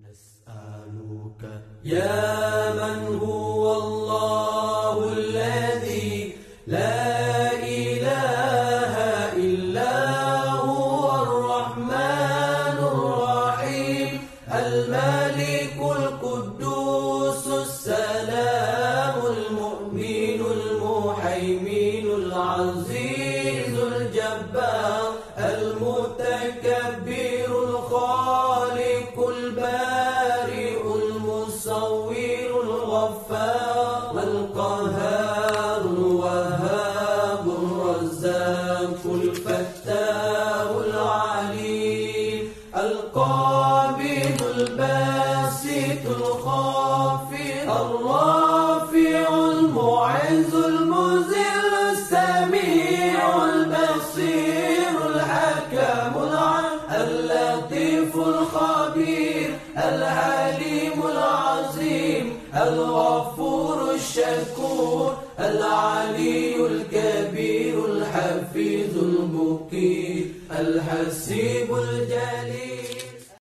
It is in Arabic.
نسألك يا من هو الله الذي لا إله إلا هو الرحمن الرحيم الملك القدوس السلام المؤمن المحيمن العزيز الجبار. القهار الوهاب الرزاق الفتاح العليم القابض الباسط الخافض الرافع المعز المذل السميع البصير الحكم العليم اللطيف الخبير الحليم العظيم الغفور الشكور العلي الكبير الحفيظ المقيم الحسيب الجليل.